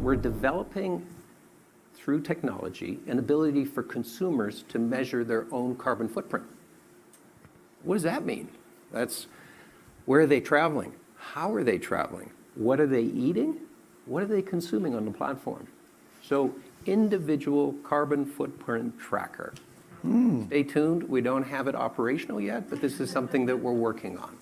we're developing, through technology, an ability for consumers to measure their own carbon footprint. What does that mean? That's where are they traveling? How are they traveling? What are they eating? What are they consuming on the platform? So, Individual carbon footprint tracker. Hmm. Stay tuned. We don't have it operational yet, but this is something that we're working on.